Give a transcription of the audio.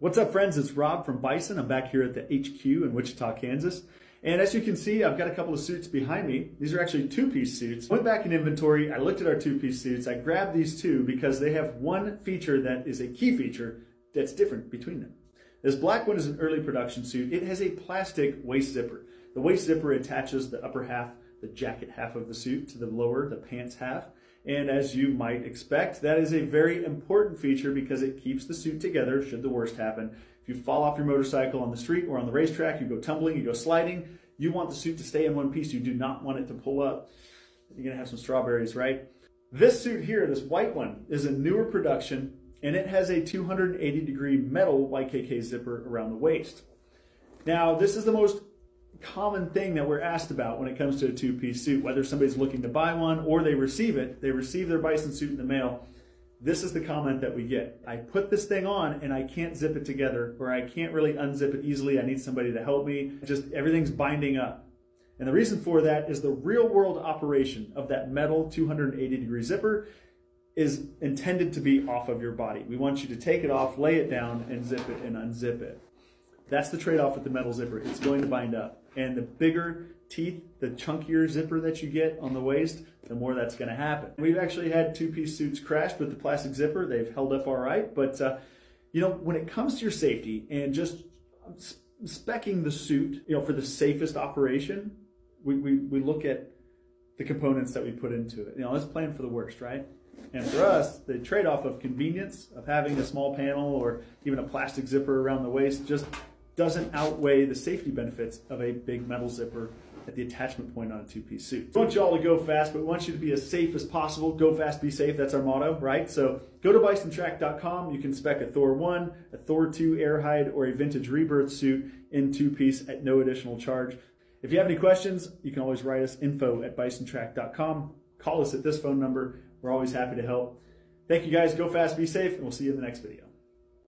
What's up, friends? It's Rob from Bison. I'm back here at the HQ in Wichita, Kansas. And as you can see, I've got a couple of suits behind me. These are actually two-piece suits. Went back in inventory, I looked at our two-piece suits, I grabbed these two because they have one feature that is a key feature that's different between them. This black one is an early production suit. It has a plastic waist zipper. The waist zipper attaches the upper half, the jacket half of the suit to the lower, the pants half. And as you might expect, that is a very important feature because it keeps the suit together should the worst happen. If you fall off your motorcycle on the street or on the racetrack, you go tumbling, you go sliding, you want the suit to stay in one piece. You do not want it to pull up. You're gonna have some strawberries, right? This suit here, this white one, is a newer production and it has a 280 degree metal YKK zipper around the waist. Now, this is the most common thing that we're asked about when it comes to a two-piece suit, whether somebody's looking to buy one or they receive it, they receive their bison suit in the mail. This is the comment that we get. I put this thing on and I can't zip it together or I can't really unzip it easily. I need somebody to help me. Just everything's binding up. And the reason for that is the real world operation of that metal 280 degree zipper is intended to be off of your body. We want you to take it off, lay it down, and zip it and unzip it. That's the trade-off with the metal zipper. It's going to bind up. And the bigger teeth, the chunkier zipper that you get on the waist, the more that's going to happen. We've actually had two-piece suits crashed with the plastic zipper. They've held up all right. But, uh, you know, when it comes to your safety and just specking the suit, you know, for the safest operation, we, we, we look at the components that we put into it. You know, let's plan for the worst, right? And for us, the trade-off of convenience of having a small panel or even a plastic zipper around the waist just doesn't outweigh the safety benefits of a big metal zipper at the attachment point on a two-piece suit. We want you all to go fast, but we want you to be as safe as possible. Go fast, be safe. That's our motto, right? So go to bisontrack.com. You can spec a Thor 1, a Thor 2 Airhide, or a vintage rebirth suit in two-piece at no additional charge. If you have any questions, you can always write us info at bisontrack.com. Call us at this phone number. We're always happy to help. Thank you guys. Go fast, be safe, and we'll see you in the next video.